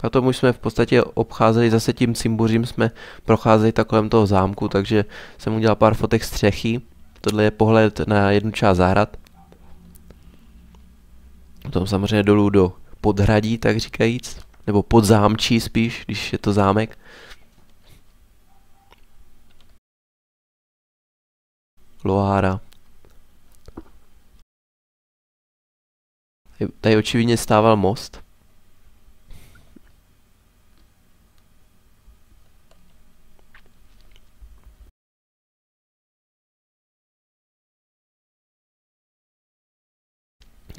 Potom už jsme v podstatě obcházeli zase tím cimbuřím, jsme procházeli tak kolem toho zámku, takže jsem udělal pár fotek střechy. Tohle je pohled na jednu část zahrad. Potom samozřejmě dolů do podhradí, tak říkajíc. Nebo pod zámčí spíš, když je to zámek. Loára. Tady očividně stával most.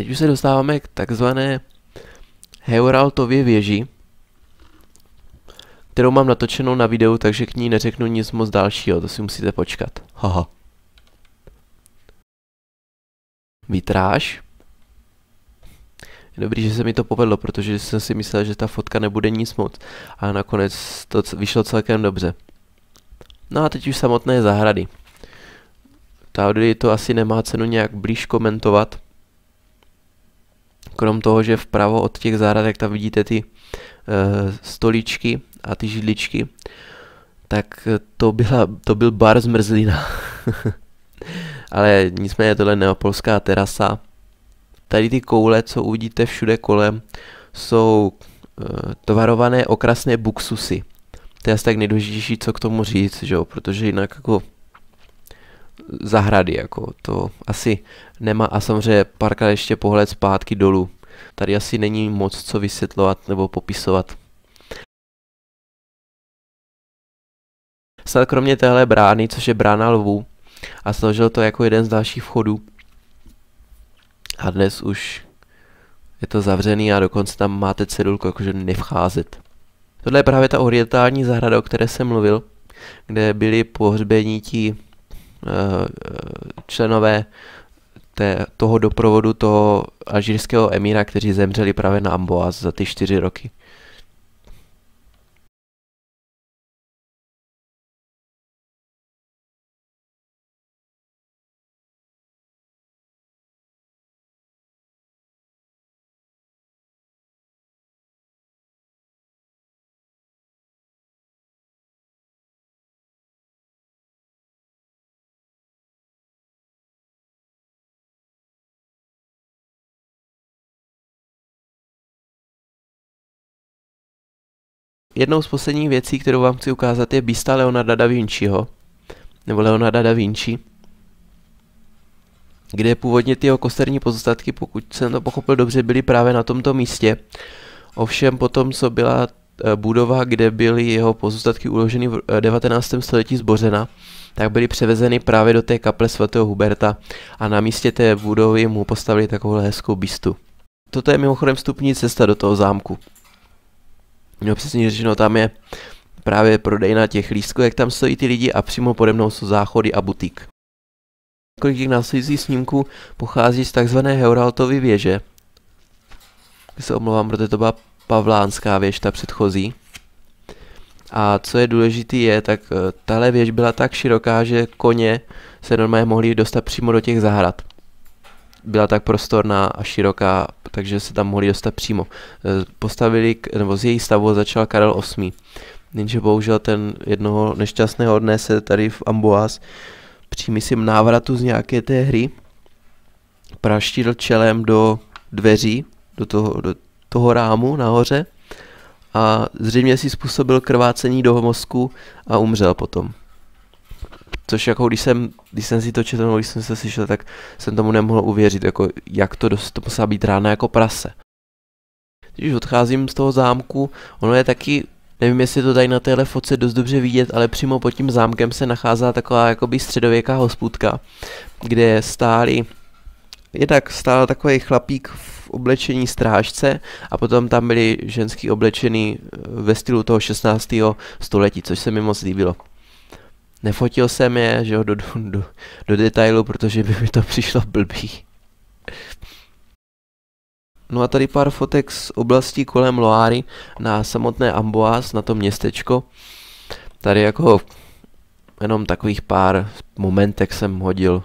Teď už se dostáváme k takzvané Heuraltově věži, kterou mám natočenou na videu, takže k ní neřeknu nic moc dalšího, to si musíte počkat. Haha. Vitráž. Je dobrý, že se mi to povedlo, protože jsem si myslel, že ta fotka nebude nic moc. A nakonec to vyšlo celkem dobře. No a teď už samotné zahrady. Tady to asi nemá cenu nějak blíž komentovat. Krom toho, že vpravo od těch zahradek tam vidíte ty uh, stoličky a ty židličky, tak to, byla, to byl bar zmrzlina. Ale nicméně tohle neopolská terasa. Tady ty koule, co uvidíte všude kolem, jsou uh, tvarované okrasné buksusy. To je asi tak nejdůležitější, co k tomu říct, že jo? protože jinak jako zahrady, jako to asi nemá a samozřejmě párkrát ještě pohled zpátky dolů. Tady asi není moc co vysvětlovat nebo popisovat. Snad kromě téhle brány, což je brána lvů, a složil to jako jeden z dalších vchodů. A dnes už je to zavřený a dokonce tam máte cedulku, jakože nevcházet. Tohle je právě ta orientální zahrada, o které jsem mluvil, kde byli pohřbení ti členové té, toho doprovodu toho alžírského emíra, kteří zemřeli právě na Amboaz za ty čtyři roky. Jednou z posledních věcí, kterou vám chci ukázat, je bísta Leonarda da Vinciho, nebo Leonarda da Vinci, kde původně ty jeho kosterní pozůstatky, pokud jsem to pochopil dobře, byly právě na tomto místě. Ovšem potom, co byla eh, budova, kde byly jeho pozůstatky uloženy v 19. Eh, století zbořena, tak byly převezeny právě do té kaple svatého Huberta a na místě té budovy mu postavili takovou hezkou bistu. Toto je mimochodem vstupní cesta do toho zámku. No přesně řečeno, tam je právě prodejna těch lístků, jak tam stojí ty lidi a přímo pode mnou jsou záchody a butik. Několik těch následujících snímků pochází z takzvané Heuraltovy věže. Se omlouvám, protože to byla pavlánská věž, ta předchozí. A co je důležité je, tak eh, tahle věž byla tak široká, že koně se normálně mohli dostat přímo do těch zahrad. Byla tak prostorná a široká takže se tam mohli dostat přímo. Eh, postavili, nebo z její stavu začal Karel VIII. Jenže bohužel ten jednoho nešťastného dne se tady v Amboaz při myslím návratu z nějaké té hry praštil čelem do dveří, do toho, do toho rámu nahoře a zřejmě si způsobil krvácení do mozku a umřel potom. Což jako když jsem, když jsem si to četl, když jsem se slyšel, tak jsem tomu nemohl uvěřit, jako jak to dost, to musela být rána jako prase. Když odcházím z toho zámku, ono je taky, nevím jestli to tady na téhle fotce dost dobře vidět, ale přímo pod tím zámkem se nacházela taková jakoby středověká hospůdka, kde stáli tak stál takový chlapík v oblečení strážce a potom tam byli ženský oblečený ve stylu toho 16. století, což se mi moc líbilo. Nefotil jsem je, že jo, do, do, do, do detailu, protože by mi to přišlo blbý. No a tady pár fotek z oblasti kolem Loáry na samotné Amboas, na to městečko. Tady jako jenom takových pár momentek jsem hodil